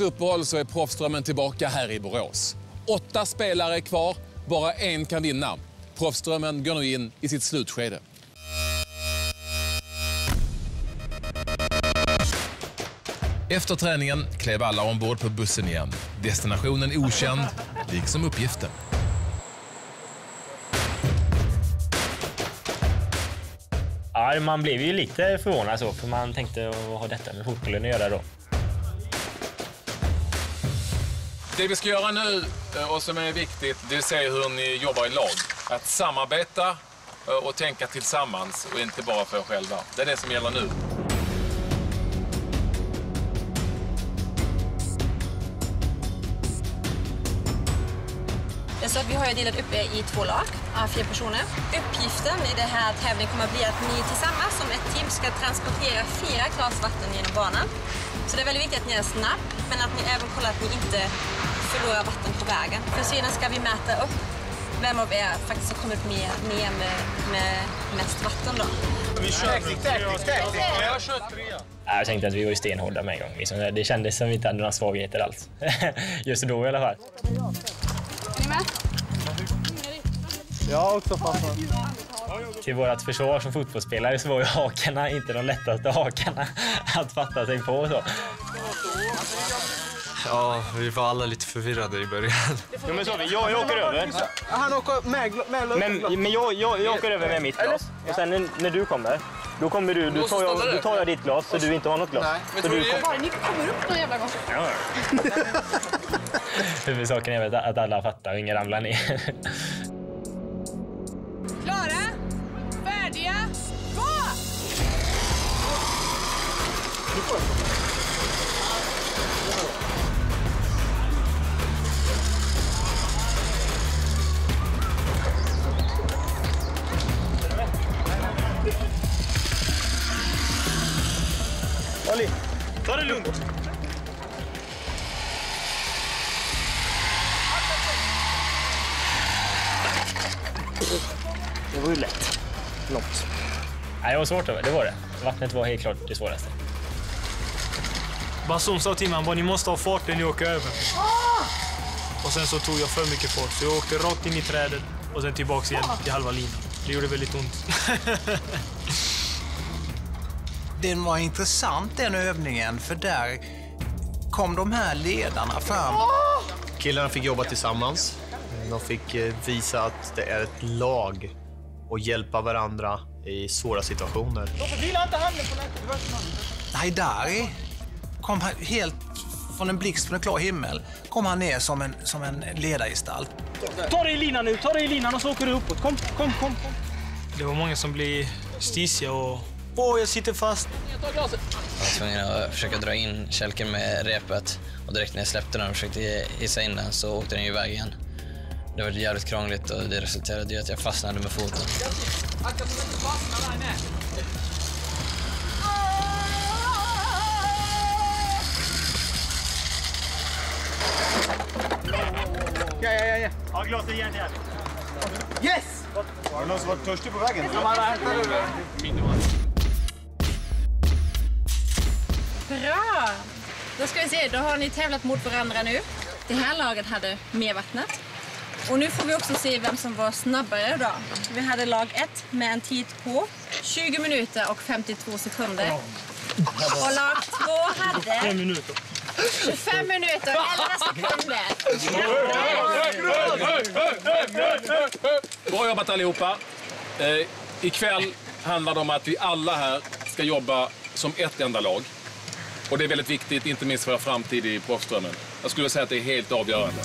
uppehåll så är Proffsdrömmen tillbaka här i Borås. Åtta spelare är kvar, bara en kan vinna. Proffsdrömmen går nu in i sitt slutskede. Efter träningen klev alla ombord på bussen igen. Destinationen okänd, liksom uppgiften. Ja, man blev ju lite förvånad så, för man tänkte vad har detta med fotbollen att göra då? Det vi ska göra nu eh, och som är viktigt, det är att se hur ni jobbar i lag. Att samarbeta eh, och tänka tillsammans och inte bara för er själva. Det är det som gäller nu. Så att vi har delat upp er i två lag av fyra personer. Uppgiften i den här tävlingen kommer att bli att ni tillsammans som ett team ska transportera fyra glas vatten genom banan. Så det är väldigt viktigt att ni är snabb, men att ni även kollar att ni inte förlorar vatten på vägen. För sedan ska vi mäta upp vem av er faktiskt har kommit med, ner med, med mest vatten då. Ja, Jag tänkte att vi var stenhårda med en gång. Liksom. Det kändes som att vi inte hade några svagheter alls. Just då i alla fall. Är ni med? Till vårt försvar som fotbollsspelare så var ju hakarna inte de lättaste hakarna att fatta sig på. Så. Ja, vi var alla lite förvirrade i början. Jo, men så, jag, jag åker över. Han åker med, med Men, men jag, jag, jag åker över med mitt glas. Och sen när, när du kommer, då kommer du, du tar, jag, du tar jag ditt glas så du inte har något glas. Så du kommer, Ni kommer upp någon jävla gång. ja. Huvudsaken är att alla fattar och ingen ramlar ner. Olli, ta det lugnt. Det var ju lätt. Något. Nej, det var svårt. Det var det. Vattnet var helt klart det svåraste. Basun sa till mig att ni måste ha fart när ni åker över. Och sen så tog jag för mycket fart, så jag åkte rakt in i trädet och sen tillbaks igen till halva linan. Det gjorde väldigt ont. Den var intressant den övningen, för där kom de här ledarna fram. Killarna fick jobba tillsammans. De fick eh, visa att det är ett lag och hjälpa varandra i svåra situationer. Haidari kom helt från en blixt från en klar himmel. Kom han ner som en, som en ledargestalt. Ta dig i linan nu, ta dig i linan och så åker du uppåt. Kom, kom, kom. kom. Det var många som blev stisiga och... Åh, jag sitter fast. Jag var tvungen att försöka dra in kälken med repet och direkt när jag släppte den och försökte hissa in den så åkte den iväg igen. Det var jävligt krångligt och det resulterade i att jag fastnade med foten. Ja, glaset igen, igen. Yes! Bra! Då ska vi se, då har ni tävlat mot varandra nu. Det här laget hade mer vattnet. Och nu får vi också se vem som var snabbare då. Vi hade lag 1 med en tid på 20 minuter och 52 sekunder. Och lag 2 hade Fem minuter. 25 minuter och 11 sekunder. Bra jobbat allihopa. Eh, ikväll handlar det om att vi alla här ska jobba som ett enda lag. Och det är väldigt viktigt, inte minst för er framtid i proffsdrömmen. Jag skulle säga att det är helt avgörande.